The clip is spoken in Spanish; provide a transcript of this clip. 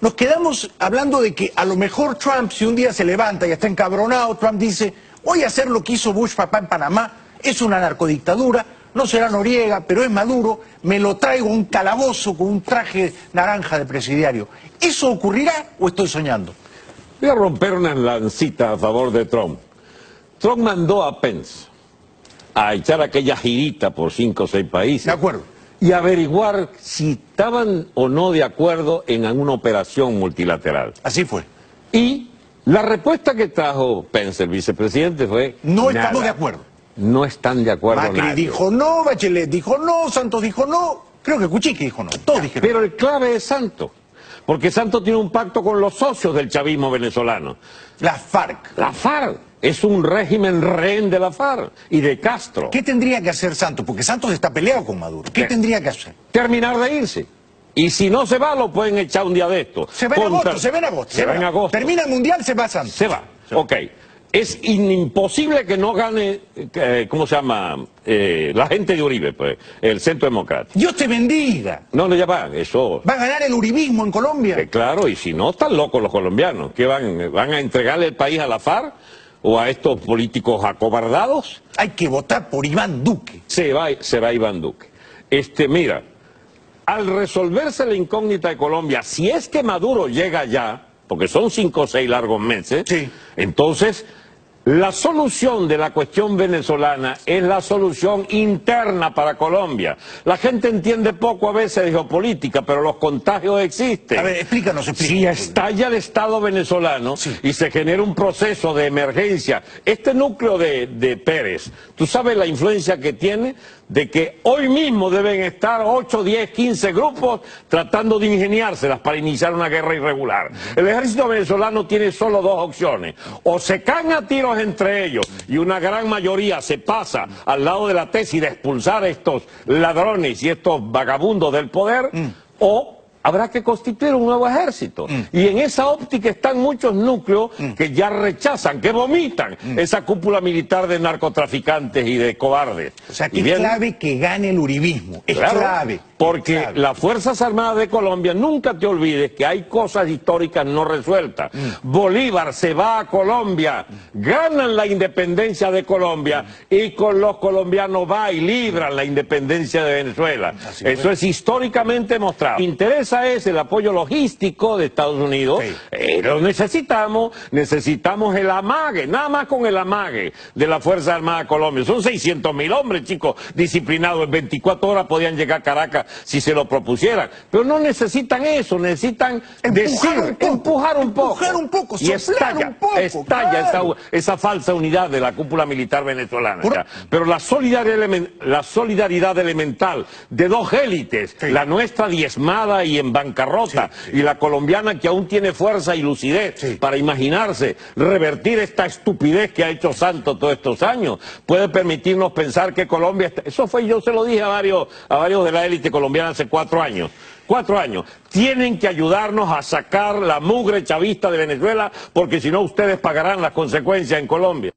nos quedamos hablando de que a lo mejor Trump, si un día se levanta y está encabronado, Trump dice, voy a hacer lo que hizo Bush papá en Panamá, es una narcodictadura, no será Noriega, pero es Maduro, me lo traigo un calabozo con un traje naranja de presidiario. ¿Eso ocurrirá o estoy soñando? Voy a romper una lancita a favor de Trump. Trump mandó a Pence a echar aquella girita por cinco o seis países. De acuerdo. Y averiguar si estaban o no de acuerdo en una operación multilateral. Así fue. Y la respuesta que trajo Pence, el vicepresidente, fue... No nada. estamos de acuerdo. No están de acuerdo Macri nadie. dijo no, Bachelet dijo no, Santos dijo no, creo que Cuchique dijo no, todos dijeron Pero el clave es Santos. Porque Santos tiene un pacto con los socios del chavismo venezolano. la FARC. La FARC es un régimen rehén de la FARC y de Castro. ¿Qué tendría que hacer Santos? Porque Santos está peleado con Maduro. ¿Qué ¿Qué? tendría que hacer? Terminar de irse. Y si no se va, lo pueden echar un día de esto. Se va en Contra- agosto, se va en agosto. Se va en agosto. Termina el Mundial, se va Santos. Se va. Ok. Es imposible que no gane, eh, ¿cómo se llama? Eh, la gente de Uribe, pues, el Centro Democrático. Dios te bendiga. No, no, ya va, eso. ¿Va a ganar el uribismo en Colombia? Eh, claro, y si no, están locos los colombianos. ¿Qué van? ¿Van a entregarle el país a la FARC o a estos políticos acobardados? Hay que votar por Iván Duque. Se va, se va Iván Duque. Este, mira, al resolverse la incógnita de Colombia, si es que Maduro llega ya, porque son cinco o seis largos meses, Sí. entonces la solución de la cuestión venezolana es la solución interna para Colombia. La gente entiende poco a veces de geopolítica, pero los contagios existen. A ver, explícanos, Si explícanos. estalla el Estado venezolano y se genera un proceso de emergencia, este núcleo de, de Pérez, ¿tú sabes la influencia que tiene? De que hoy mismo deben estar 8, 10, 15 grupos tratando de ingeniárselas para iniciar una guerra irregular. El ejército venezolano tiene solo dos opciones. O se caen a entre ellos y una gran mayoría se pasa al lado de la tesis de expulsar a estos ladrones y estos vagabundos del poder, o habrá que constituir un nuevo ejército. Y en esa óptica están muchos núcleos que ya rechazan, que vomitan esa cúpula militar de narcotraficantes y de cobardes. O sea, que es bien, clave que gane el uribismo. Es claro, clave. Porque las Fuerzas Armadas de Colombia, nunca te olvides que hay cosas históricas no resueltas. Bolívar se va a Colombia, ganan la independencia de Colombia y con los colombianos va y libran la independencia de Venezuela. Así. Eso es históricamente mostrado. Interesa es el apoyo logístico de Estados Unidos. Sí. Eh, lo necesitamos, necesitamos el amague, nada más con el amague de la Fuerza Armada de Colombia. Son 600 mil hombres, chicos, disciplinados. En 24 horas podían llegar a Caracas si se lo propusieran. Pero no necesitan eso, necesitan Empujar decir, un poco, empujar un poco. empujar un poco, y estalla, un poco, estalla claro. esa, esa falsa unidad de la cúpula militar venezolana. Por-. Pero la solidaridad, elemen- la solidaridad elemental de dos élites, Sí. la nuestra diezmada y en bancarrota, Sí, sí. y la colombiana que aún tiene fuerza y lucidez para imaginarse, revertir esta estupidez que ha hecho Santos todos estos años, puede permitirnos pensar que Colombia, está- eso fue, yo se lo dije a varios, a varios de la élite colombiana hace cuatro años. Cuatro años. Tienen que ayudarnos a sacar la mugre chavista de Venezuela, porque si no ustedes pagarán las consecuencias en Colombia.